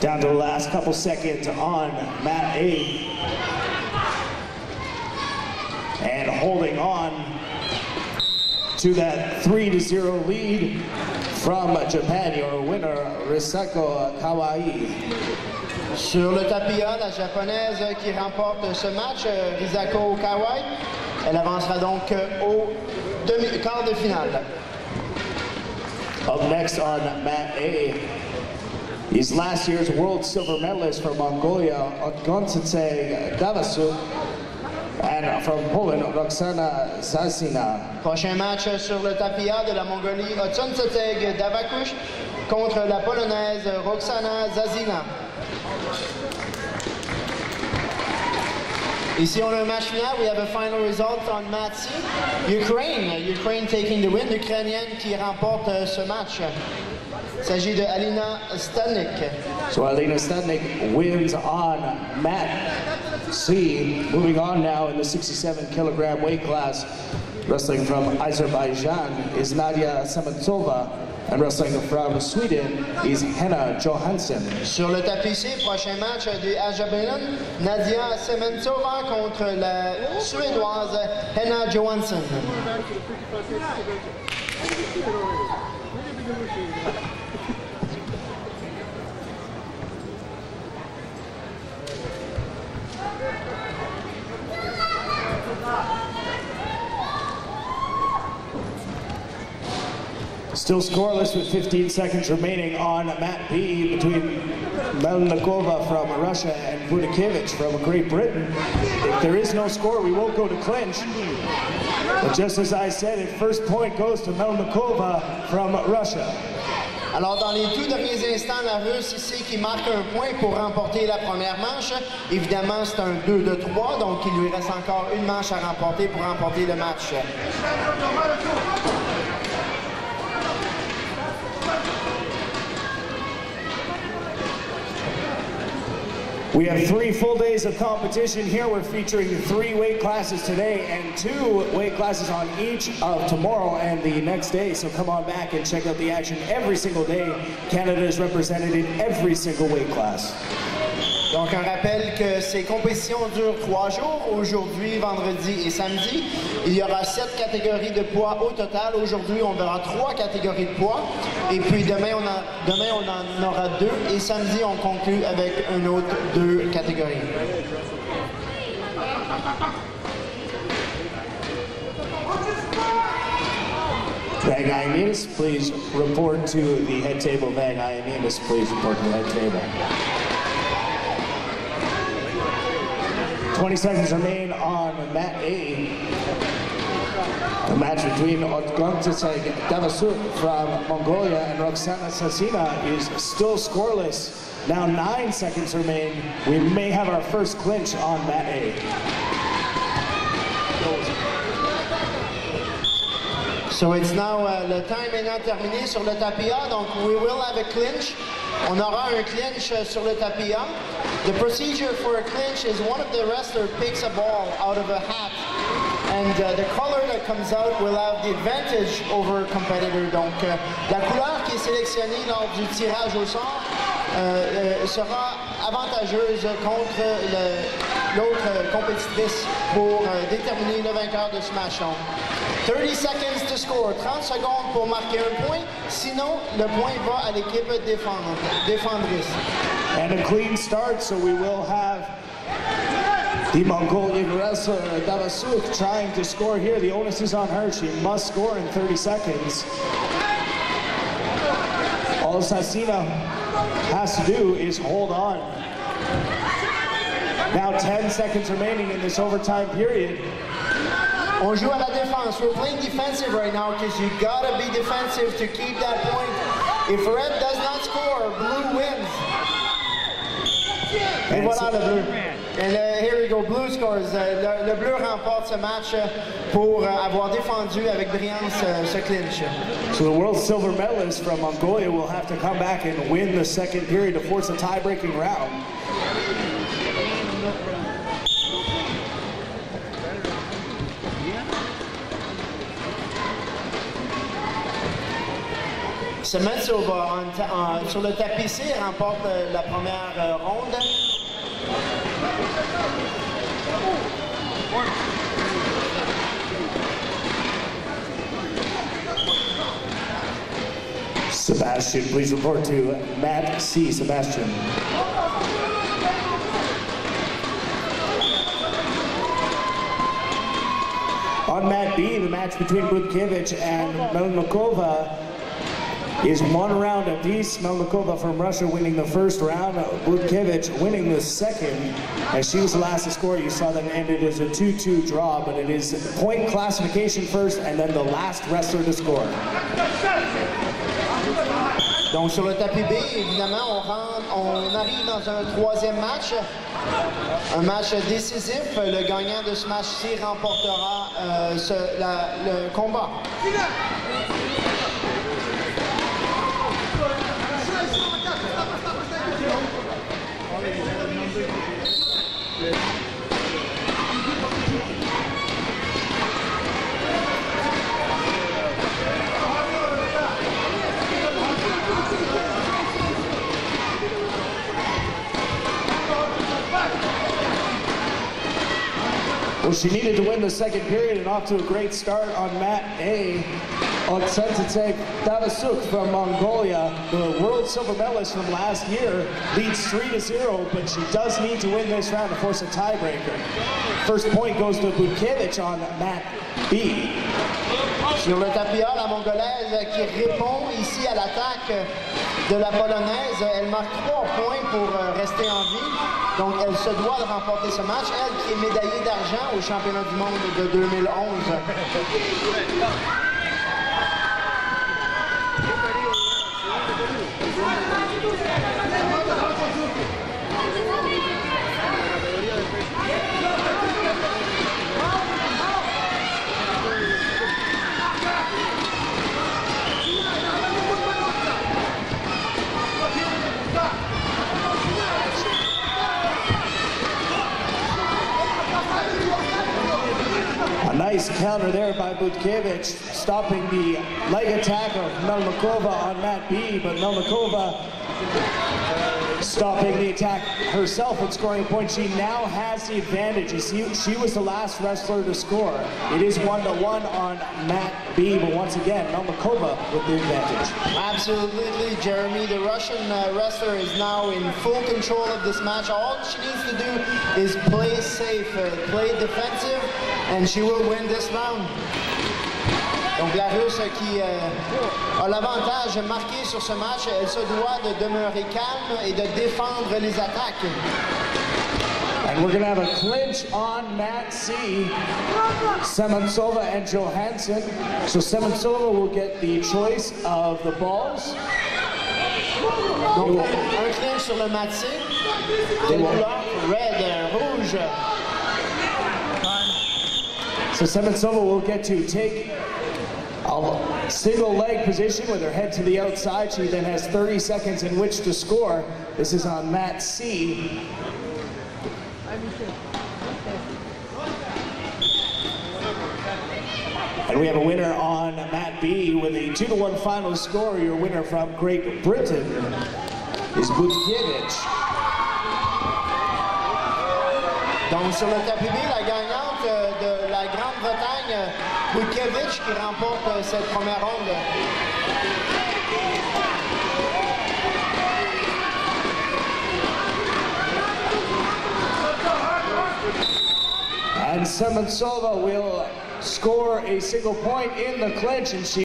Down to the last couple seconds on mat A. And holding on to that 3 to 0 lead from Japan, your winner, Risako Kawai. Sur le tapis A, la japonaise qui remporte ce match, Risako Kawai, elle avancera donc au demi quart de finale. Up next on mat A, He's last year's world silver medalist from Mongolia, Otgontsetseg Davasuk, and from Poland, Roxana Zasina. Prochain match sur le tapis de la Mongolie, Otsuntsetseg Davakush contre la Polonaise Roxana Zasina. Ici, on a match final. We have a final result on mat C. Ukraine, Ukraine taking the win. L'Ukrainienne qui remporte euh, ce match. Il s'agit de Alina Stadnik. So Alina Stadnik wins on mat C. Moving on now in the 67 kilogram weight class. Wrestling from Azerbaijan is Nadia Samantsova. And wrestling from Sweden is Henna Johansson. Sur le tapis C, prochain match du Azerbaijan, Nadia Sementsova contre la Suédoise Henna Johansson. Still scoreless with 15 seconds remaining on mat B between Melnikova from Russia and Butkevych from Great Britain. If there is no score, we won't go to clinch. But just as I said, it first point goes to Melnikova from Russia. Alors, dans les tout derniers instants, la Russe ici qui marque un point pour remporter la première manche. Évidemment, c'est un 2 de 3, donc il lui reste encore une manche à remporter pour remporter le match. We have three full days of competition here. We're featuring three weight classes today and two weight classes on each of tomorrow and the next day. So come on back and check out the action every single day. Canada is represented in every single weight class. Donc, un rappel que ces compétitions durent trois jours, aujourd'hui, vendredi et samedi. Il y aura sept catégories de poids au total. Aujourd'hui, on verra trois catégories de poids. Et puis, demain on, a, demain, on en aura deux. Et samedi, on conclut avec un autre deux catégories. Ioannis, please report to the head table. Ioannis, please report to the head table. 20 seconds remain on mat A. The match between Otgontsetseg Davasuk from Mongolia and Roxana Zasina is still scoreless. Now nine seconds remain. We may have our first clinch on mat. So it's now, uh, le temps est maintenant terminé sur le tapis A, donc we will have a clinch. On aura un clinch uh, sur le tapia. The procedure for a clinch is one of the wrestler picks a ball out of a hat and uh, the comes out will have the advantage over competitor. Donc, uh, la couleur qui est sélectionnée lors du tirage au sort euh, euh, sera avantageuse contre l'autre compétitrice pour euh, déterminer le vainqueur de ce match. Donc, 30 seconds to score, 30 secondes pour marquer un point, sinon le point va à l'équipe défendre, défendrice. And a clean start, so we will have the Mongolian wrestler uh, Davasuk trying to score here. The onus is on her. She must score in 30 seconds. All Zasina has to do is hold on. Now 10 seconds remaining in this overtime period. On joue à la défense. We're playing defensive right now because you gotta be defensive to keep that point. If red does not score, blue wins. Et voilà le bleu. And uh, here we go, blue scores. Uh, le, le, bleu remporte ce match pour uh, avoir défendu avec brillance ce clinch. So the world silver medalist from Mongolia will have to come back and win the second period to force a tie-breaking round. Semensova en ta- sur le tapis C remporte euh, la première euh, ronde. Sebastian, please report to mat C. Sebastian. On mat B, the match between Butkevych and Melnikova is one round apiece. Melnikova from Russia winning the first round, Butkevych winning the second. As she was the last to score, you saw that it ended as a 2-2 draw, but it is point classification first and then the last wrestler to score. Donc sur le tapis B, évidemment, on, rentre, on arrive dans un troisième match. Un match décisif. Le gagnant de ce match-ci remportera euh, ce- la- le combat. Well, she needed to win the second period and off to a great start on mat A. Oksentete Davasuk from Mongolia, the world silver medalist from last year, leads 3 to 0, but she does need to win this round to force a tiebreaker. First point goes to Budkiewicz on mat B. Sur le tapis A, la Mongolaise qui répond ici à l'attaque de la Polonaise. Elle marque trois points pour euh, rester en vie. Donc, elle se doit de remporter ce match. Elle qui est médaillée d'argent au championnat du monde de 2011. Counter there by Butkevych, stopping the leg attack of Melnikova on mat B, but Melnikova stopping the attack herself and scoring a point. She now has the advantage. See, she was the last wrestler to score. It is one to one on mat B, but once again, Melnikova with the advantage. Absolutely, Jeremy. The Russian uh, wrestler is now in full control of this match. All she needs to do is play safe, uh, play defensive, and she will win this round. Donc la Russe qui euh, a l'avantage marqué sur ce match, elle se doit de demeurer calme et de défendre les attaques. And we're going to have a clinch on mat C. Sementsova and Johansson. So Sementsova will get the choice of the balls. Donc un, un clinch sur le mat C, des couleurs red, rouge. So Sementsova will get to take a single leg position with her head to the outside. She then has 30 seconds in which to score. This is on mat C. And we have a winner on mat B with a 2 to 1 final score. Your winner from Great Britain is Butkevych. Donc sur le tapis qui remporte euh, cette première ronde. And Sementsova will score a single point in the clinch, and she